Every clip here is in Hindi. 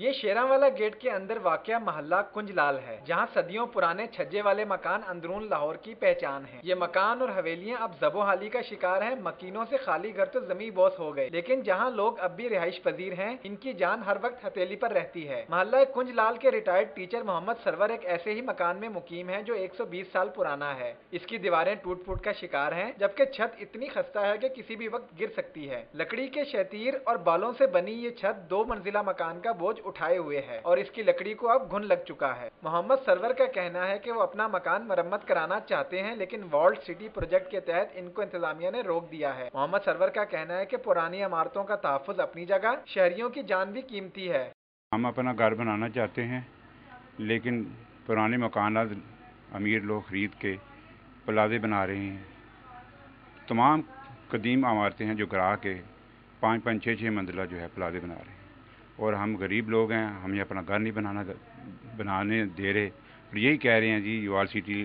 ये शेरावाला गेट के अंदर वाक़ मोहल्ला कुंजलाल है, जहाँ सदियों पुराने छज्जे वाले मकान अंदरून लाहौर की पहचान है। ये मकान और हवेलियाँ अब जबोहाली का शिकार हैं, मकीनों से खाली घर तो जमी बोस हो गए। लेकिन जहाँ लोग अब भी रिहाइश पजीर हैं, इनकी जान हर वक्त हथेली पर रहती है। मोहल्ला कुंजलाल के रिटायर्ड टीचर मोहम्मद सरवर एक ऐसे ही मकान में मुकीम है, जो 120 साल पुराना है। इसकी दीवारें टूट फूट का शिकार है, जबकि छत इतनी खस्ता है की किसी भी वक्त गिर सकती है। लकड़ी के शतीर और बालों से बनी ये छत दो मंजिला मकान का बोझ उठाए हुए है और इसकी लकड़ी को अब घुन लग चुका है। मोहम्मद सरवर का कहना है कि वो अपना मकान मरम्मत कराना चाहते हैं, लेकिन वर्ल्ड सिटी प्रोजेक्ट के तहत इनको इंतजामिया ने रोक दिया है। मोहम्मद सरवर का कहना है की पुरानी इमारतों का तहफ़ अपनी जगह शहरियों की जान भी कीमती है। हम अपना घर बनाना चाहते हैं, लेकिन पुराने मकान अमीर लोग ख़रीद के प्लाजे बना रहे हैं। तमाम कदीम इमारतें हैं जो ग्राह के पाँच पाँच छः छः मंजिला जो है प्लाजे बना रहे हैं। और हम गरीब लोग हैं, हमें अपना घर नहीं बनाना, बनाने दे रहे। और यही कह रहे हैं जी यूआर सिटी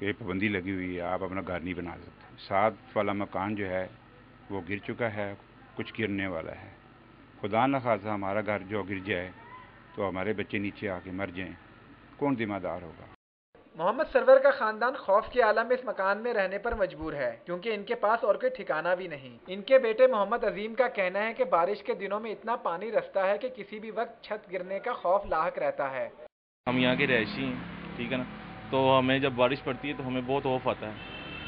पे पाबंदी लगी हुई है, आप अपना घर नहीं बना सकते। साथ वाला मकान जो है, वो गिर चुका है, कुछ गिरने वाला है। खुदा न खासा हमारा घर जो गिर जाए तो हमारे बच्चे नीचे आके मर जाएँ। कौन जिम्मेदार होगा? मोहम्मद सरवर का खानदान खौफ के आलम में इस मकान में रहने पर मजबूर है, क्योंकि इनके पास और कोई ठिकाना भी नहीं। इनके बेटे मोहम्मद अजीम का कहना है कि बारिश के दिनों में इतना पानी रसता है कि किसी भी वक्त छत गिरने का खौफ लाक रहता है। हम यहाँ के रहशी हैं, ठीक है ना? तो हमें जब बारिश पड़ती है तो हमें बहुत खौफ आता है,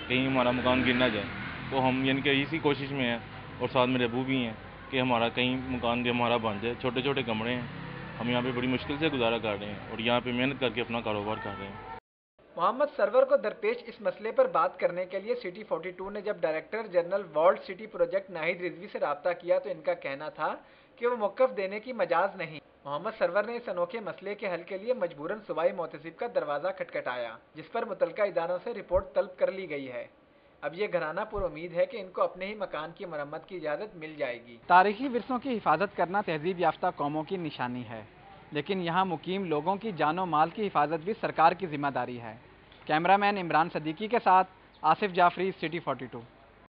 कहीं हमारा मकान गिर ना जाए। तो हम यानी कि इसी कोशिश में हैं, और साथ में अबू भी हैं, कि हमारा कहीं मकान भी हमारा बन जाए। छोटे छोटे कमरे हैं, हम यहाँ पे बड़ी मुश्किल से गुजारा कर रहे हैं, और यहाँ पे मेहनत करके अपना कारोबार कर रहे हैं। मोहम्मद सरवर को दरपेश इस मसले पर बात करने के लिए सिटी 42 ने जब director general world city project Nahid Rizvi से रबता किया तो इनका कहना था कि वो मौकफ देने की मजाज नहीं। मोहम्मद सरवर ने इस अनोखे मसले के हल के लिए मजबूरन सुबाई मोतसिब का दरवाज़ा खटखटाया, जिस पर मुतल इदारों से रिपोर्ट तलब कर ली गई है। अब ये घराना पुर उम्मीद है कि इनको अपने ही मकान की मरम्मत की इजाज़त मिल जाएगी। तारीखी विरसों की हिफाजत करना तहजीब याफ्ता कौमों की निशानी है। लेकिन यहाँ मुकीम लोगों की जानो माल की हिफाजत भी सरकार की ज़िम्मेदारी है। कैमरामैन इमरान सदीकी के साथ आसिफ जाफरी, सिटी 42